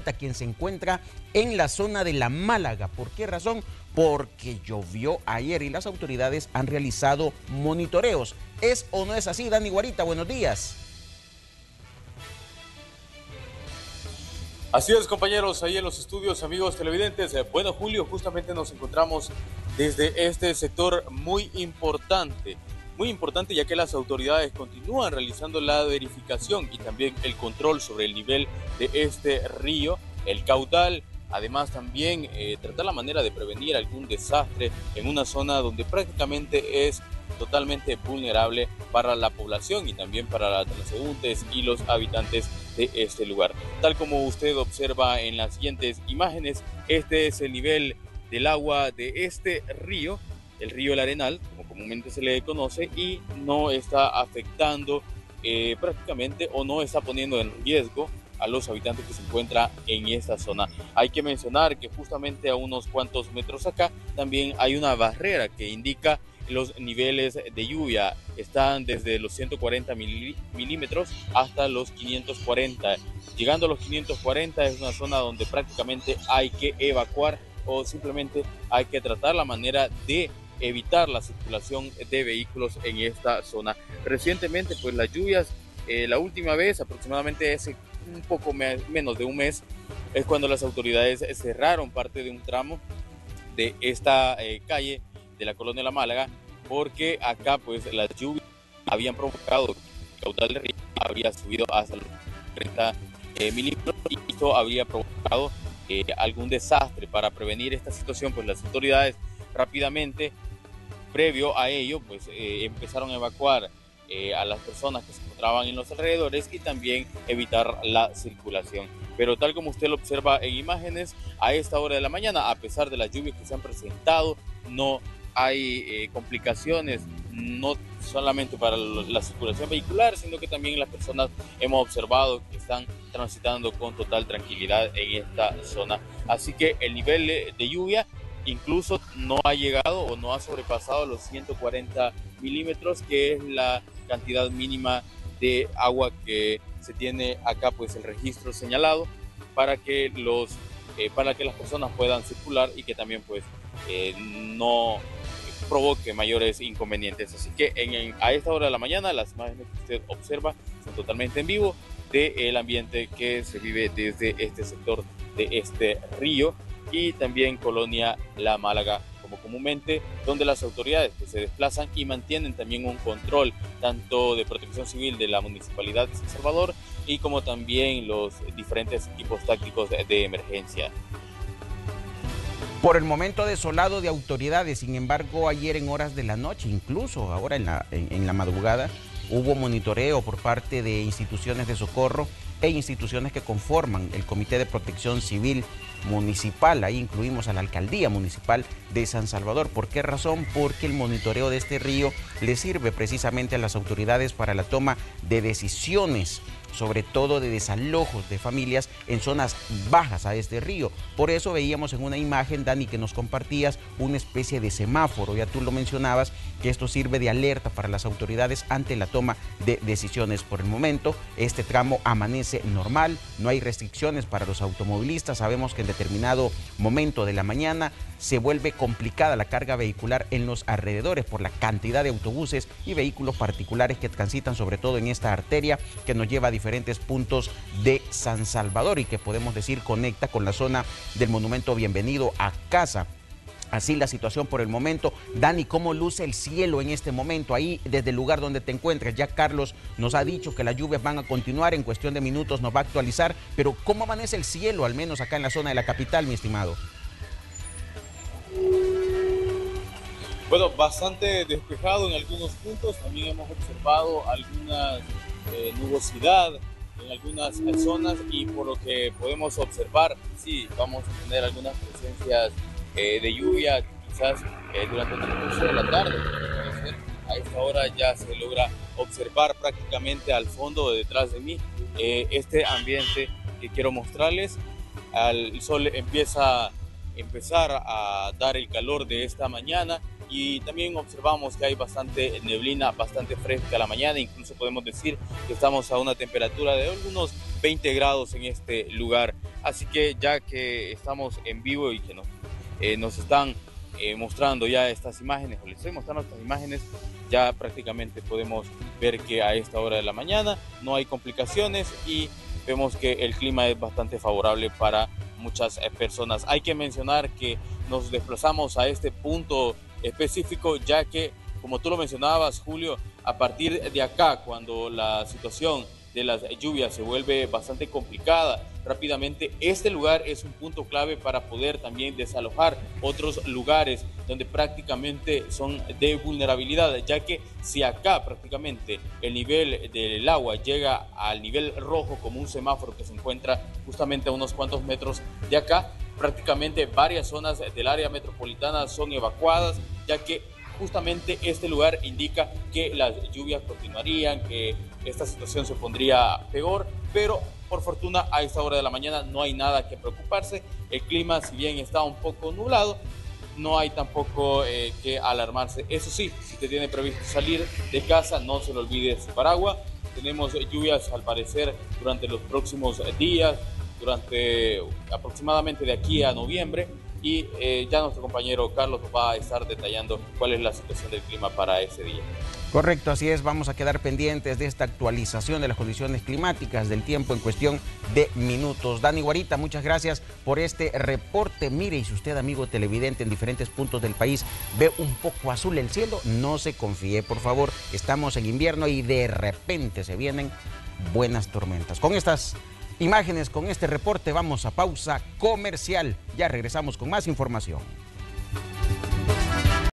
Guarita, quien se encuentra en la zona de la Málaga. ¿Por qué razón? Porque llovió ayer y las autoridades han realizado monitoreos. ¿Es o no es así, Dani Guarita? Buenos días. Así es, compañeros, ahí en los estudios, amigos televidentes. Eh, bueno, Julio, justamente nos encontramos desde este sector muy importante muy importante ya que las autoridades continúan realizando la verificación y también el control sobre el nivel de este río, el caudal, además también eh, tratar la manera de prevenir algún desastre en una zona donde prácticamente es totalmente vulnerable para la población y también para los transeúntes y los habitantes de este lugar. Tal como usted observa en las siguientes imágenes, este es el nivel del agua de este río, el río El Arenal, comúnmente se le conoce, y no está afectando eh, prácticamente o no está poniendo en riesgo a los habitantes que se encuentran en esta zona. Hay que mencionar que justamente a unos cuantos metros acá también hay una barrera que indica los niveles de lluvia están desde los 140 milímetros hasta los 540. Llegando a los 540 es una zona donde prácticamente hay que evacuar o simplemente hay que tratar la manera de evitar la circulación de vehículos en esta zona. Recientemente, pues las lluvias, eh, la última vez, aproximadamente hace un poco menos de un mes, es cuando las autoridades cerraron parte de un tramo de esta eh, calle de la colonia La Málaga, porque acá pues las lluvias habían provocado que el caudal de río había subido hasta los 30 eh, milímetros y esto habría provocado algún desastre. Para prevenir esta situación, pues las autoridades rápidamente Previo a ello, pues eh, empezaron a evacuar eh, a las personas que se encontraban en los alrededores y también evitar la circulación. Pero tal como usted lo observa en imágenes, a esta hora de la mañana, a pesar de las lluvias que se han presentado, no hay eh, complicaciones, no solamente para la circulación vehicular, sino que también las personas hemos observado que están transitando con total tranquilidad en esta zona. Así que el nivel de lluvia incluso no ha llegado o no ha sobrepasado los 140 milímetros, que es la cantidad mínima de agua que se tiene acá, pues el registro señalado para que los eh, para que las personas puedan circular y que también pues eh, no provoque mayores inconvenientes. Así que a esta hora de la mañana las imágenes que usted observa son totalmente en vivo del ambiente que se vive desde este sector de este río y también Colonia La Málaga como comúnmente, donde las autoridades que se desplazan y mantienen también un control tanto de protección civil de la Municipalidad de San Salvador y como también los diferentes equipos tácticos de, emergencia. Por el momento desolado de autoridades, sin embargo, ayer en horas de la noche, incluso ahora en la, en la madrugada, hubo monitoreo por parte de instituciones de socorro e instituciones que conforman el Comité de Protección Civil Municipal. Ahí incluimos a la Alcaldía Municipal de San Salvador. ¿Por qué razón? Porque el monitoreo de este río le sirve precisamente a las autoridades para la toma de decisiones sobre todo de desalojos de familias en zonas bajas a este río. Por eso veíamos en una imagen, Dani, que nos compartías una especie de semáforo, ya tú lo mencionabas, que esto sirve de alerta para las autoridades ante la toma de decisiones. Por el momento, este tramo amanece normal, no hay restricciones para los automovilistas, sabemos que en determinado momento de la mañana se vuelve complicada la carga vehicular en los alrededores por la cantidad de autobuses y vehículos particulares que transitan sobre todo en esta arteria que nos lleva a diferentes puntos de San Salvador y que podemos decir conecta con la zona del monumento Bienvenido a Casa. Así la situación por el momento. Dani, ¿cómo luce el cielo en este momento ahí desde el lugar donde te encuentres? Ya Carlos nos ha dicho que las lluvias van a continuar, en cuestión de minutos nos va a actualizar, pero ¿cómo amanece el cielo, al menos acá en la zona de la capital, mi estimado? Bueno, bastante despejado en algunos puntos, también hemos observado alguna eh, nubosidad en algunas zonas y por lo que podemos observar, sí, vamos a tener algunas presencias eh, de lluvia quizás eh, durante el curso de la tarde. A esta hora ya se logra observar prácticamente al fondo, detrás de mí, este ambiente que quiero mostrarles. El sol empieza a empezar a dar el calor de esta mañana y también observamos que hay bastante neblina, bastante fresca la mañana, incluso podemos decir que estamos a una temperatura de algunos 20 grados en este lugar. Así que ya que estamos en vivo y que nos, eh, nos están eh, mostrando ya estas imágenes, o les estoy mostrando estas imágenes, ya prácticamente podemos ver que a esta hora de la mañana no hay complicaciones y vemos que el clima es bastante favorable para muchas eh, personas. Hay que mencionar que nos desplazamos a este punto específico ya que, como tú lo mencionabas, Julio, a partir de acá, cuando la situación de las lluvias se vuelve bastante complicada. Rápidamente, este lugar es un punto clave para poder también desalojar otros lugares donde prácticamente son de vulnerabilidad, ya que si acá prácticamente el nivel del agua llega al nivel rojo como un semáforo que se encuentra justamente a unos cuantos metros de acá, prácticamente varias zonas del área metropolitana son evacuadas, ya que justamente este lugar indica que las lluvias continuarían, que esta situación se pondría peor, pero por fortuna a esta hora de la mañana no hay nada que preocuparse. El clima, si bien está un poco nublado, no hay tampoco eh, que alarmarse. Eso sí, si te tiene previsto salir de casa, no se le olvide su paraguas. Tenemos lluvias al parecer durante los próximos días, durante aproximadamente de aquí a noviembre y eh, ya nuestro compañero Carlos va a estar detallando cuál es la situación del clima para ese día. Correcto, así es, vamos a quedar pendientes de esta actualización de las condiciones climáticas del tiempo en cuestión de minutos. Dani Guarita, muchas gracias por este reporte. Mire, y si usted, amigo televidente, en diferentes puntos del país ve un poco azul el cielo, no se confíe, por favor. Estamos en invierno y de repente se vienen buenas tormentas. Con estas imágenes con este reporte. Vamos a pausa comercial. Ya regresamos con más información.